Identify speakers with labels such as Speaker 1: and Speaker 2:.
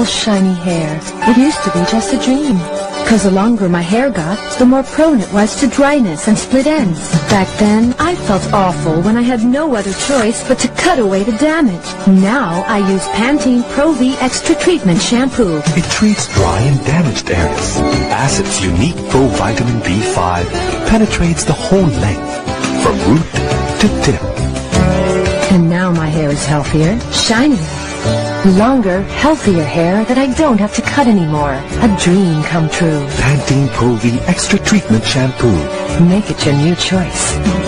Speaker 1: beautiful shiny hair. It used to be just a dream. Cause the longer my hair got, the more prone it was to dryness and split ends. Back then, I felt awful when I had no other choice but to cut away the damage. Now, I use Pantene Pro V Extra Treatment Shampoo.
Speaker 2: It treats dry and damaged areas. Acid's unique Pro Vitamin B5 penetrates the whole length, from root to tip.
Speaker 1: And now my hair is healthier, shinier. Longer, healthier hair that I don't have to cut anymore. A dream come true.
Speaker 2: Pantene Pro V Extra Treatment Shampoo.
Speaker 1: Make it your new choice.